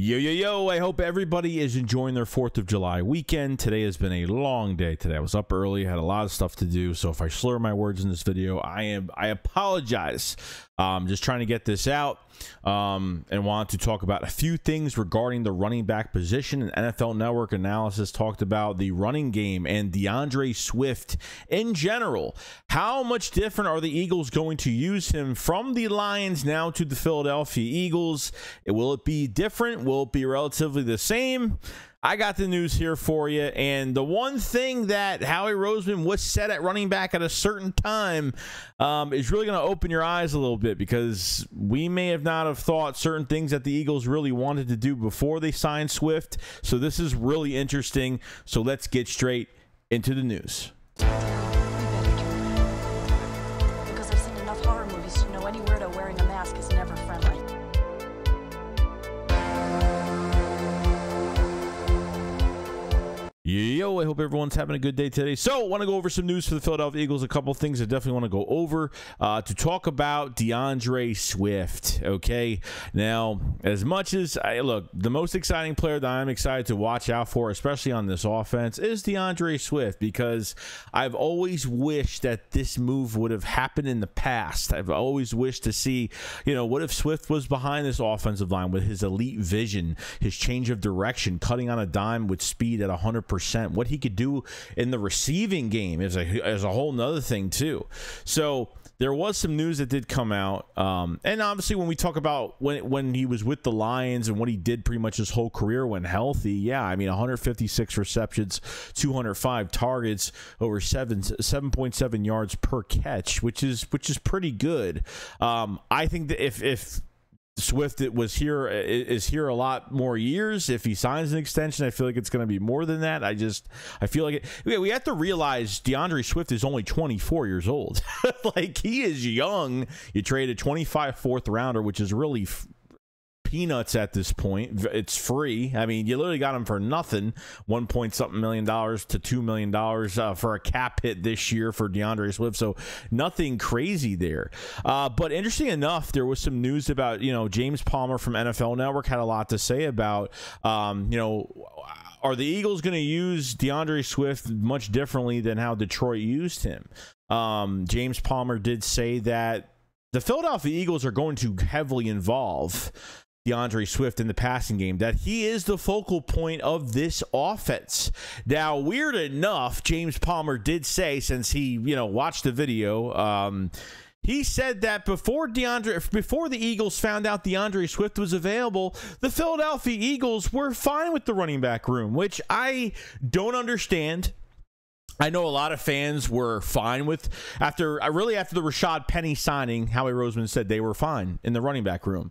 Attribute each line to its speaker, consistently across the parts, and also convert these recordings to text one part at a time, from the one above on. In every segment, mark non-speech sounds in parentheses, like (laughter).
Speaker 1: Yo, yo, yo. I hope everybody is enjoying their 4th of July weekend. Today has been a long day today. I was up early, had a lot of stuff to do. So if I slur my words in this video, I am I apologize. Um, just trying to get this out um, and want to talk about a few things regarding the running back position. And NFL Network analysis talked about the running game and D'Andre Swift in general. How much different are the Eagles going to use him from the Lions now to the Philadelphia Eagles? Will it be different? Will it be relatively the same? I got the news here for you. And the one thing that Howie Roseman was set at running back at a certain time um, is really going to open your eyes a little bit because we may have not have thought certain things that the Eagles really wanted to do before they signed Swift. So this is really interesting. So let's get straight into the news. I hope everyone's having a good day today. So, want to go over some news for the Philadelphia Eagles. A couple things I definitely want to go over uh, to talk about D'Andre Swift. Okay, now as much as I look, the most exciting player that I'm excited to watch out for, especially on this offense, is D'Andre Swift because I've always wished that this move would have happened in the past. I've always wished to see, you know, what if Swift was behind this offensive line with his elite vision, his change of direction, cutting on a dime with speed at 100%. What he could do in the receiving game is a, is a whole nother thing, too. So there was some news that did come out. Um, and obviously, when we talk about when, when he was with the Lions and what he did pretty much his whole career when healthy, yeah, I mean, 156 receptions, 205 targets, over seven 7.7 yards per catch, which is which is pretty good. Um, I think that if if Swift it was here is here a lot more years. If he signs an extension, I feel like it's going to be more than that. I just I feel like it, we have to realize D'Andre Swift is only 24 years old. (laughs) like he is young. You trade a 25 fourth rounder, which is really peanuts at this point. It's free. I mean, you literally got him for nothing. One point something million dollars to two million dollars uh, for a cap hit this year for D'Andre Swift. So nothing crazy there. Uh, but interesting enough, there was some news about you know James Palmer from NFL Network had a lot to say about um, you know are the Eagles going to use D'Andre Swift much differently than how Detroit used him? Um, James Palmer did say that the Philadelphia Eagles are going to heavily involve D'Andre Swift in the passing game, that he is the focal point of this offense. Now, weird enough, James Palmer did say, since he, you know, watched the video, um, he said that before D'Andre, before the Eagles found out D'Andre Swift was available, the Philadelphia Eagles were fine with the running back room, which I don't understand. I know a lot of fans were fine with after I really after the Rashad Penny signing. Howie Roseman said they were fine in the running back room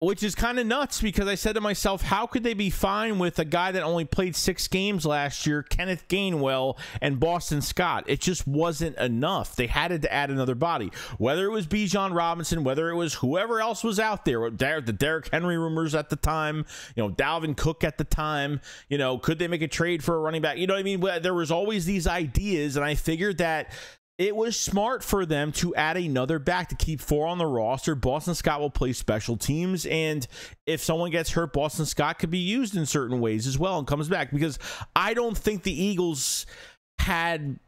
Speaker 1: which is kind of nuts because I said to myself, how could they be fine with a guy that only played six games last year, Kenneth Gainwell and Boston Scott? It just wasn't enough. They had to add another body, whether it was Bijan Robinson, whether it was whoever else was out there, the Derrick Henry rumors at the time, you know, Dalvin Cook at the time, you know, could they make a trade for a running back? You know what I mean? There was always these ideas, and I figured that it was smart for them to add another back to keep four on the roster. Boston Scott will play special teams, and if someone gets hurt, Boston Scott could be used in certain ways as well and comes back because I don't think the Eagles had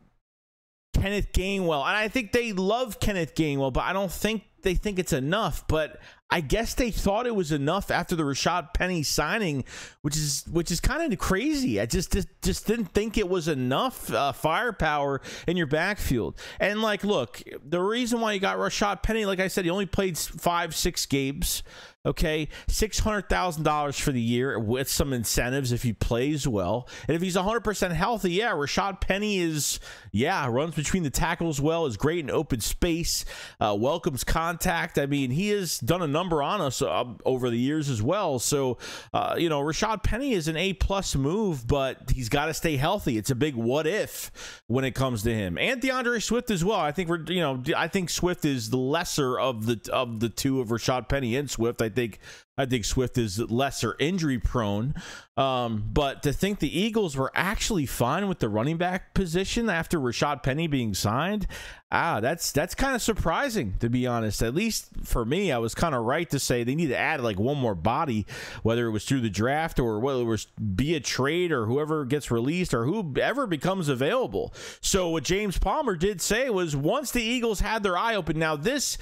Speaker 1: Kenneth Gainwell, and I think they love Kenneth Gainwell, but I don't think they think it's enough. But I guess they thought it was enough after the Rashad Penny signing, which is which is kind of crazy. I just, just just didn't think it was enough uh, firepower in your backfield. And like, look, the reason why you got Rashad Penny, like I said, he only played five, six games. Okay, six hundred thousand dollars for the year with some incentives if he plays well, and if he's one hundred percent healthy, yeah, Rashad Penny is yeah runs between the tackles well, is great in open space, uh, welcomes contact. I mean, he has done a number on us uh, over the years as well. So, uh, you know, Rashad Penny is an A plus move, but he's got to stay healthy. It's a big what if when it comes to him, and D'Andre Swift as well. I think we're you know I think Swift is the lesser of the of the two of Rashad Penny and Swift. I think I think Swift is lesser injury prone. Um, but to think the Eagles were actually fine with the running back position after Rashad Penny being signed, ah, that's that's kind of surprising to be honest. At least for me, I was kind of right to say they need to add like one more body, whether it was through the draft or whether it was be a trade or whoever gets released or whoever becomes available. So what James Palmer did say was once the Eagles had their eye open. Now this,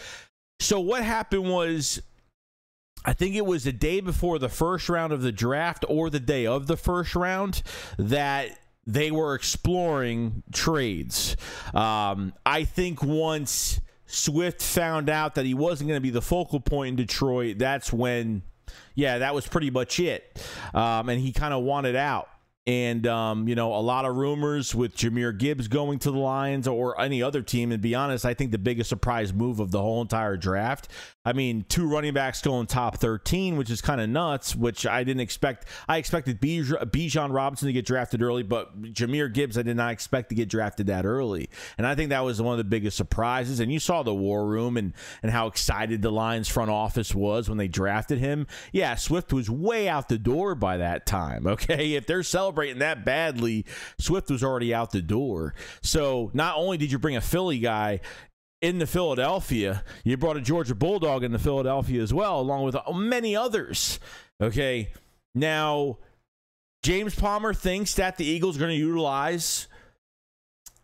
Speaker 1: so what happened was I think it was the day before the first round of the draft or the day of the first round that they were exploring trades. Um, I think once Swift found out that he wasn't going to be the focal point in Detroit, that's when, yeah, that was pretty much it. Um, and he kind of wanted out. And, um, you know, a lot of rumors with Jahmyr Gibbs going to the Lions or any other team. And be honest, I think the biggest surprise move of the whole entire draft I mean, two running backs going top 13, which is kind of nuts, which I didn't expect. I expected Bijan Robinson to get drafted early, but Jahmyr Gibbs, I did not expect to get drafted that early. And I think that was one of the biggest surprises. And you saw the war room and, and how excited the Lions front office was when they drafted him. Yeah, Swift was way out the door by that time. (laughs) Okay. If they're celebrating that badly, Swift was already out the door. So not only did you bring a Philly guy, into Philadelphia. You brought a Georgia Bulldog into Philadelphia as well, along with uh, many others. Okay. Now, James Palmer thinks that the Eagles are going to utilize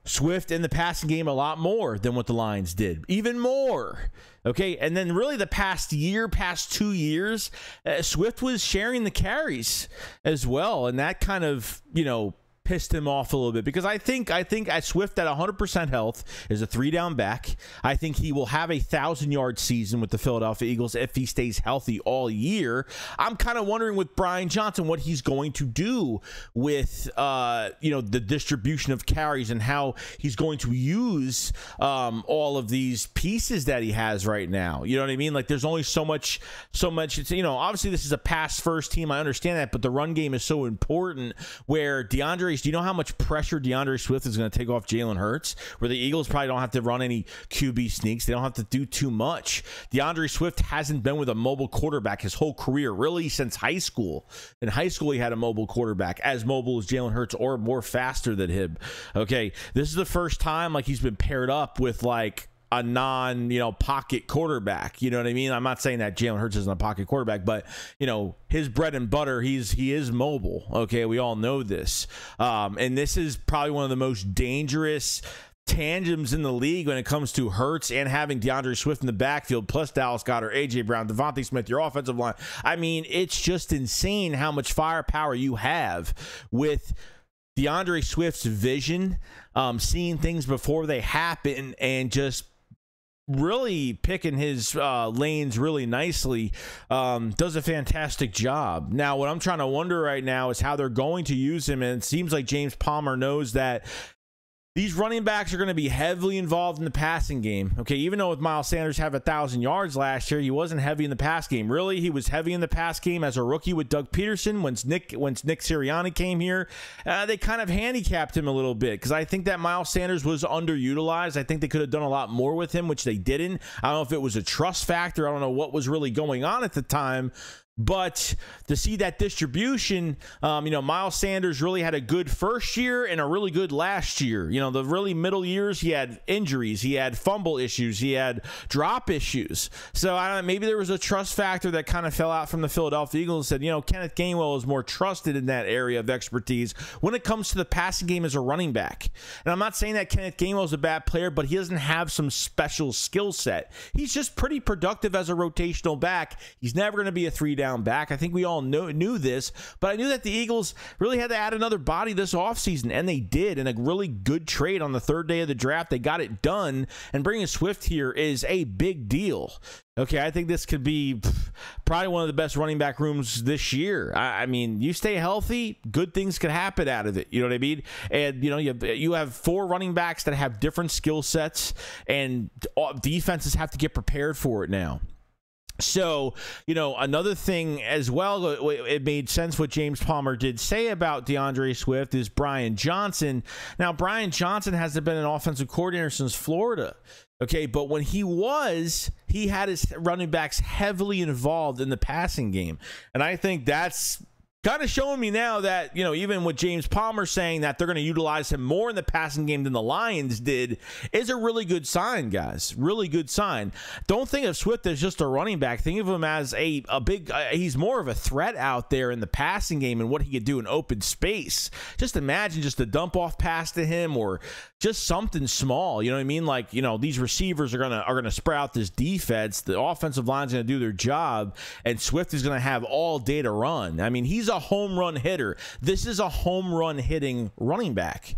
Speaker 1: Swift in the passing game a lot more than what the Lions did, even more. Okay. And then, really, the past year, past two years, uh, Swift was sharing the carries as well. And that kind of, you know, pissed him off a little bit because I think I think at Swift at 100% health is a three down back. I think he will have a thousand yard season with the Philadelphia Eagles if he stays healthy all year. I'm kind of wondering with Brian Johnson what he's going to do with uh, you know the distribution of carries and how he's going to use um, all of these pieces that he has right now. You know what I mean? Like there's only so much so much. It's, you know obviously this is a pass first team. I understand that, but the run game is so important where D'Andre do you know how much pressure D'Andre Swift is going to take off Jalen Hurts? Where the Eagles probably don't have to run any QB sneaks. They don't have to do too much. D'Andre Swift hasn't been with a mobile quarterback his whole career, really since high school. In high school, he had a mobile quarterback, as mobile as Jalen Hurts or more faster than him. Okay, this is the first time like he's been paired up with like a non, you know, pocket quarterback. You know what I mean? I'm not saying that Jalen Hurts isn't a pocket quarterback, but you know, his bread and butter, he's he is mobile. Okay, we all know this. Um, and this is probably one of the most dangerous tandems in the league when it comes to Hurts and having D'Andre Swift in the backfield, plus Dallas Goedert, AJ Brown, DeVonta Smith, your offensive line. I mean, it's just insane how much firepower you have with D'Andre Swift's vision, um, seeing things before they happen, and just really picking his uh, lanes really nicely. Um, does a fantastic job. Now, what I'm trying to wonder right now is how they're going to use him. And it seems like James Palmer knows that these running backs are going to be heavily involved in the passing game. Okay, even though with Miles Sanders have a thousand yards last year, he wasn't heavy in the pass game. Really, he was heavy in the pass game as a rookie with Doug Pederson. Once Nick, once Nick Sirianni came here, uh, they kind of handicapped him a little bit because I think that Miles Sanders was underutilized. I think they could have done a lot more with him, which they didn't. I don't know if it was a trust factor. I don't know what was really going on at the time, but to see that distribution, um, you know, Miles Sanders really had a good first year and a really good last year. You know, the really middle years, he had injuries, he had fumble issues, he had drop issues. So I don't know, maybe there was a trust factor that kind of fell out from the Philadelphia Eagles and said, you know, Kenneth Gainwell is more trusted in that area of expertise when it comes to the passing game as a running back. And I'm not saying that Kenneth Gainwell is a bad player, but he doesn't have some special skill set. He's just pretty productive as a rotational back. He's never going to be a three down down back. I think we all know, knew this, but I knew that the Eagles really had to add another body this offseason, and they did in a really good trade on the third day of the draft. They got it done, and bringing Swift here is a big deal. Okay, I think this could be probably one of the best running back rooms this year. I, I, mean, you stay healthy, good things could happen out of it. You know what I mean? And you know, you have, you have four running backs that have different skill sets, and defenses have to get prepared for it now. So, you know, another thing as well, uh, it made sense what James Palmer did say about D'Andre Swift is Brian Johnson. Now, Brian Johnson hasn't been an offensive coordinator since Florida. Okay, but when he was, he had his running backs heavily involved in the passing game. And I think that's kind of showing me now that, you know, even with James Palmer saying that they're going to utilize him more in the passing game than the Lions did is a really good sign, guys. Really good sign. Don't think of Swift as just a running back. Think of him as a, a big, uh, he's more of a threat out there in the passing game and what he could do in open space. Just imagine just a dump off pass to him or just something small. You know what I mean? Like, you know, these receivers are gonna are gonna spread out this defense. The offensive line's gonna do their job, and Swift is gonna have all day to run. I mean, he's a home run hitter. This is a home run hitting running back.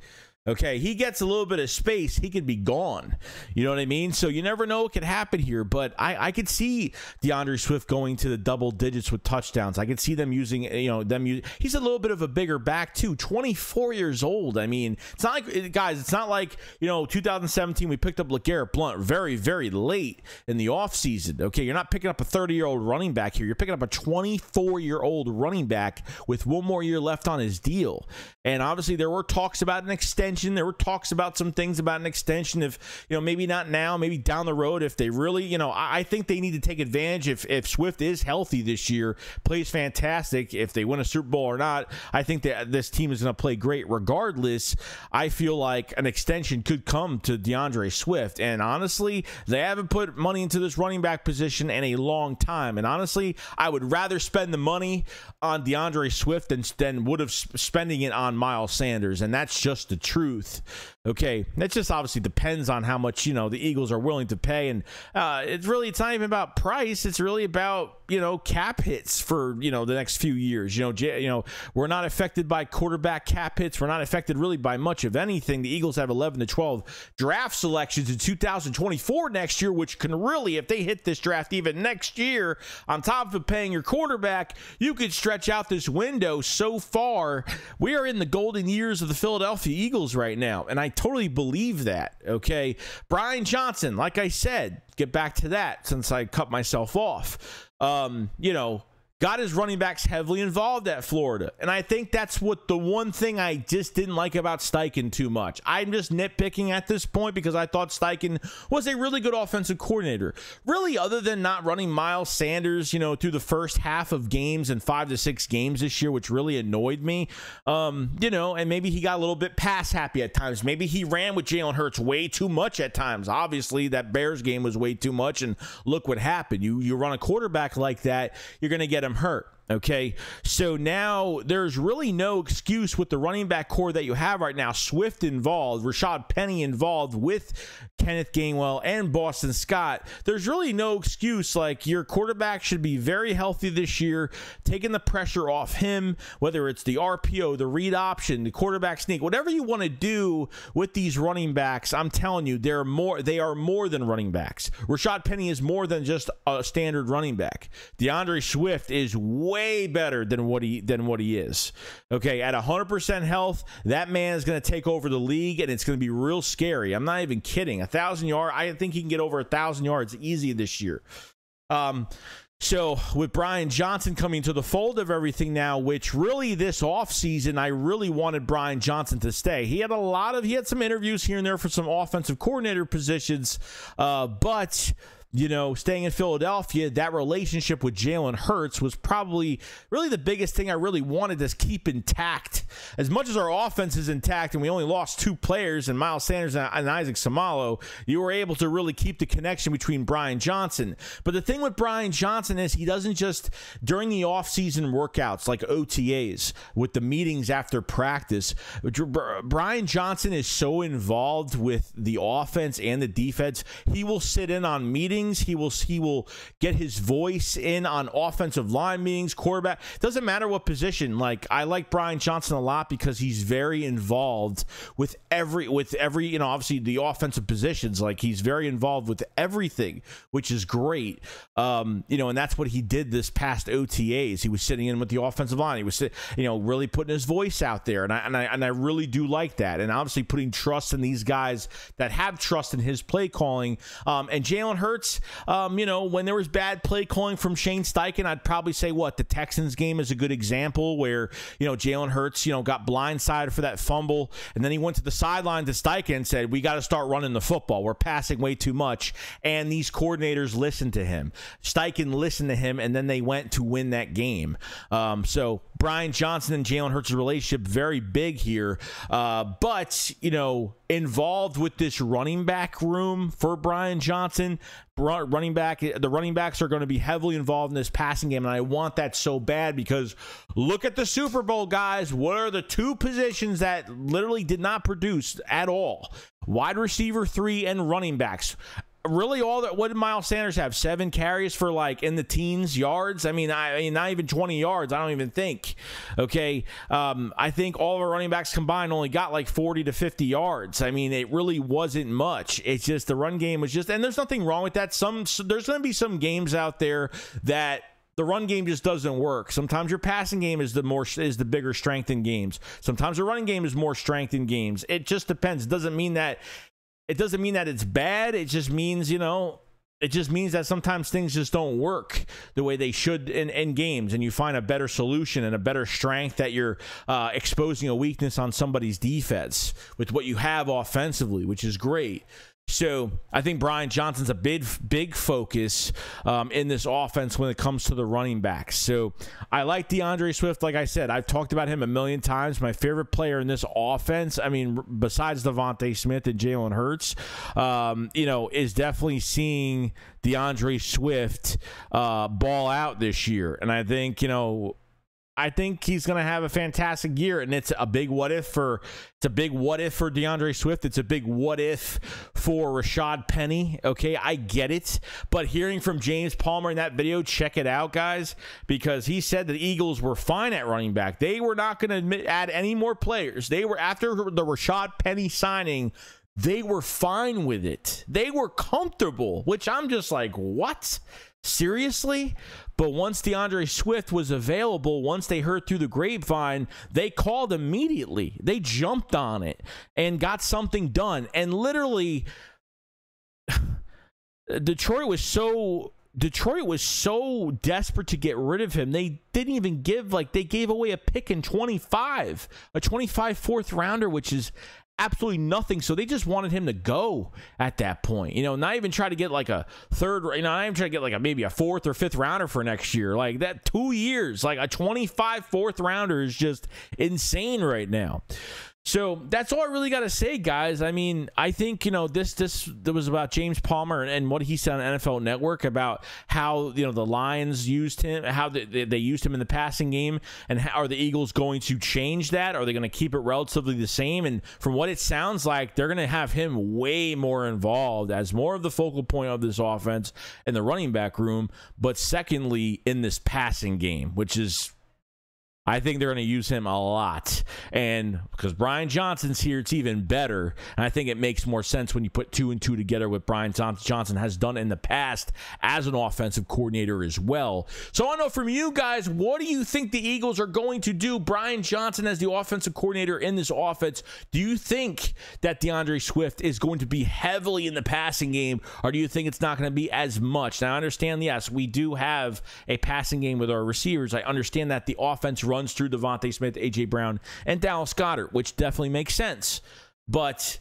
Speaker 1: Okay, he gets a little bit of space, he could be gone. You know what I mean? So you never know what could happen here. But I, I could see D'Andre Swift going to the double digits with touchdowns. I could see them using, you know, them. Use, he's a little bit of a bigger back too. Twenty four years old. I mean, it's not like eh, guys. It's not like you know, 2017 we picked up LeGarrette Blunt very very late in the offseason. Okay, you're not picking up a 30 year old running back here. You're picking up a 24 year old running back with one more year left on his deal. And obviously there were talks about an extension extension. There were talks about some things about an extension. If you know, maybe not now, maybe down the road. If they really, you know, I, I think they need to take advantage. If if Swift is healthy this year, plays fantastic. If they win a Super Bowl or not, I think that this team is going to play great regardless. I feel like an extension could come to D'Andre Swift, and honestly, they haven't put money into this running back position in a long time. And honestly, I would rather spend the money on D'Andre Swift than than would have spending it on Miles Sanders, and that's just the truth truth. Okay, that just obviously depends on how much you know the Eagles are willing to pay, and uh, it's really it's not even about price. It's really about you know cap hits for you know the next few years. You know, J- you know we're not affected by quarterback cap hits. We're not affected really by much of anything. The Eagles have 11 to 12 draft selections in 2024 next year, which can really, if they hit this draft even next year, on top of paying your quarterback, you could stretch out this window so far. We are in the golden years of the Philadelphia Eagles right now. And I totally believe that. Okay. Brian Johnson, like I said, get back to that since I cut myself off. Um, you know, got his running backs heavily involved at Florida. And I think that's what the one thing I just didn't like about Steichen too much. I'm just nitpicking at this point because I thought Steichen was a really good offensive coordinator. Really, other than not running Miles Sanders, you know, through the first half of games and five to six games this year, which really annoyed me. Um, you know, and maybe he got a little bit pass happy at times. Maybe he ran with Jalen Hurts way too much at times. Obviously, that Bears game was way too much, and look what happened. You you run a quarterback like that, you're gonna get him hurt. Okay, so now there's really no excuse with the running back corps that you have right now. Swift involved, Rashad Penny involved with Kenneth Gainwell and Boston Scott. There's really no excuse. Like your quarterback should be very healthy this year, taking the pressure off him, whether it's the RPO, the read option, the quarterback sneak, whatever you want to do with these running backs. I'm telling you, they're more. They are more than running backs. Rashad Penny is more than just a standard running back. D'Andre Swift is way way better than what he than what he is. Okay, at 100% health, that man is going to take over the league, and it's going to be real scary. I'm not even kidding. A thousand yard, I think he can get over a thousand yards easy this year. Um, so with Brian Johnson coming to the fold of everything now, which really this offseason, I really wanted Brian Johnson to stay. He had a lot of he had some interviews here and there for some offensive coordinator positions, uh, but you know, staying in Philadelphia, that relationship with Jalen Hurts was probably really the biggest thing I really wanted to keep intact. As much as our offense is intact and we only lost two players and Miles Sanders and Isaac Seumalo, you were able to really keep the connection between Brian Johnson. But the thing with Brian Johnson is he doesn't just during the offseason workouts like OTAs with the meetings after practice. Brian Johnson is so involved with the offense and the defense. He will sit in on meetings meetings. He will he will get his voice in on offensive line meetings, quarterback. Doesn't matter what position. Like I like Brian Johnson a lot because he's very involved with every with every you know obviously the offensive positions. Like he's very involved with everything, which is great. Um, you know, and that's what he did this past OTAs. He was sitting in with the offensive line. He was you know really putting his voice out there, and I and I and I really do like that. And obviously putting trust in these guys that have trust in his play calling. Um, and Jalen Hurts Um, you know, when there was bad play calling from Shane Steichen, I'd probably say what the Texans game is a good example where you know Jalen Hurts, you know, got blindsided for that fumble, and then he went to the sideline to Steichen and said, "We got to start running the football. We're passing way too much." And these coordinators listened to him. Steichen listened to him, and then they went to win that game. Um, so Brian Johnson and Jalen Hurts' relationship very big here, uh, but you know involved with this running back room for Brian Johnson. Running back, the running backs are going to be heavily involved in this passing game, and I want that so bad because look at the Super Bowl, guys. What are the two positions that literally did not produce at all? Wide receiver three and running backs really all that what did Miles Sanders have? Seven carries for like in the teens yards. I mean, I, I mean not even 20 yards. I don't even think. Okay. Um, I think all of our running backs combined only got like 40 to 50 yards. I mean, it really wasn't much. It's just the run game was just and there's nothing wrong with that. Some there's gonna be some games out there that the run game just doesn't work. Sometimes your passing game is the more is the bigger strength in games. Sometimes the running game is more strength in games. It just depends. It doesn't mean that it doesn't mean that it's bad. It just means, you know, it just means that sometimes things just don't work the way they should in, in games, and you find a better solution and a better strength that you're uh, exposing a weakness on somebody's defense with what you have offensively, which is great. So I think Brian Johnson's a big, big focus um, in this offense when it comes to the running backs. So I like D'Andre Swift. Like I said, I've talked about him a million times. My favorite player in this offense, I mean, besides DeVonta Smith and Jalen Hurts, um, you know, is definitely seeing D'Andre Swift uh, ball out this year. And I think, you know, I think he's going to have a fantastic year, and it's a big what if for it's a big what if for D'Andre Swift. It's a big what if for Rashad Penny. Okay, I get it, but hearing from James Palmer in that video, check it out, guys, because he said the Eagles were fine at running back. They were not going to add any more players. They were after the Rashad Penny signing they were fine with it. They were comfortable, which I'm just like, what? Seriously? But once D'Andre Swift was available, once they heard through the grapevine, they called immediately. They jumped on it and got something done. And literally, (sighs) Detroit was so Detroit was so desperate to get rid of him. They didn't even give like they gave away a pick in 25, a 25 fourth rounder, which is absolutely nothing. So they just wanted him to go at that point. You know, not even try to get like a third, you know, not even try to get like a maybe a fourth or fifth rounder for next year. Like that two years, like a 25 fourth rounder is just insane right now. So that's all I really got to say, guys. I mean, I think you know this. This that was about James Palmer and what he said on NFL Network about how you know the Lions used him, how they, they used him in the passing game, and how are the Eagles going to change that? Are they going to keep it relatively the same? And from what it sounds like, they're going to have him way more involved as more of the focal point of this offense in the running back room. But secondly, in this passing game, which is I think they're going to use him a lot. And because Brian Johnson's here, it's even better. And I think it makes more sense when you put two and two together with Brian Johnson has done in the past as an offensive coordinator as well. So I know from you guys, what do you think the Eagles are going to do? Brian Johnson as the offensive coordinator in this offense. Do you think that D'Andre Swift is going to be heavily in the passing game, or do you think it's not going to be as much? Now I understand, yes, we do have a passing game with our receivers. I understand that the offense runs runs through DeVonta Smith, AJ Brown, and Dallas Goedert, which definitely makes sense. But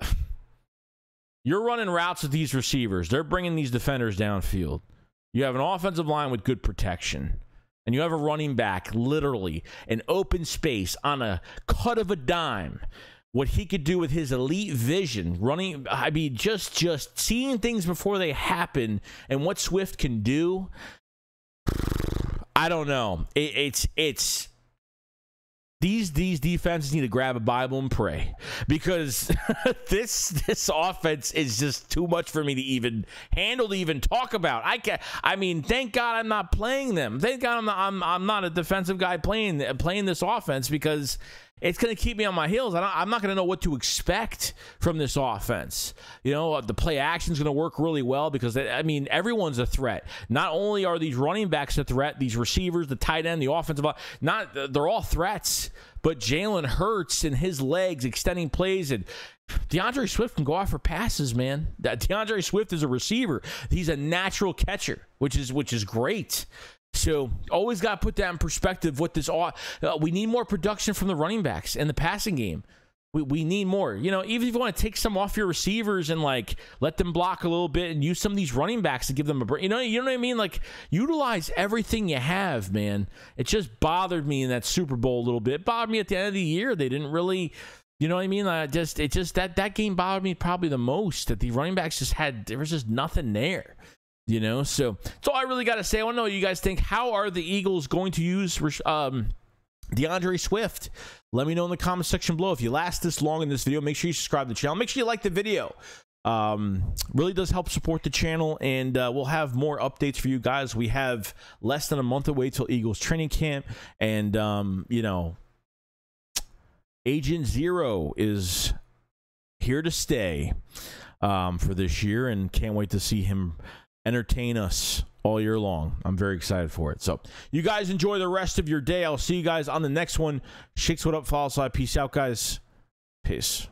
Speaker 1: (sighs) you're running routes with these receivers. They're bringing these defenders downfield. You have an offensive line with good protection. And you have a running back, literally, an open space on a cut of a dime what he could do with his elite vision running i mean just just seeing things before they happen and what swift can do I don't know. It, it's it's these these defenses need to grab a Bible and pray because (laughs) this this offense is just too much for me to even handle to even talk about. I can I mean, thank God I'm not playing them. Thank God I'm not, I'm I'm not a defensive guy playing playing this offense because it's going to keep me on my heels. I am not going to know what to expect from this offense. You know, uh, the play action is going to work really well because, I mean, everyone's a threat. Not only are these running backs a threat, these receivers, the tight end, the offensive, not they're all threats. But Jalen Hurts and his legs extending plays and D'Andre Swift can go off for passes, man. D'Andre Swift is a receiver. He's a natural catcher, which is which is great. So always got to put that in perspective. What this uh, we need more production from the running backs and the passing game. We, we need more. You know, even if you want to take some off your receivers and like let them block a little bit and use some of these running backs to give them a break. You know, you know what I mean? Like utilize everything you have, man. It just bothered me in that Super Bowl a little bit. It bothered me at the end of the year. They didn't really you know what I mean? I just it just that that game bothered me probably the most. That the running backs just had there was just nothing there. You know, so that's all I really got to say. I want to know what you guys think. How are the Eagles going to use um, D'Andre Swift? Let me know in the comment section below. If you last this long in this video, make sure you subscribe to the channel. Make sure you like the video. Um, really does help support the channel, and uh, we'll have more updates for you guys. We have less than a month away till Eagles training camp, and um, you know, Agent Zero is here to stay um, for this year, and can't wait to see him entertain us all year long. I'm very excited for it. So, you guys enjoy the rest of your day. I'll see you guys on the next one. Shakes what up, follow slide. Peace out, guys. Peace.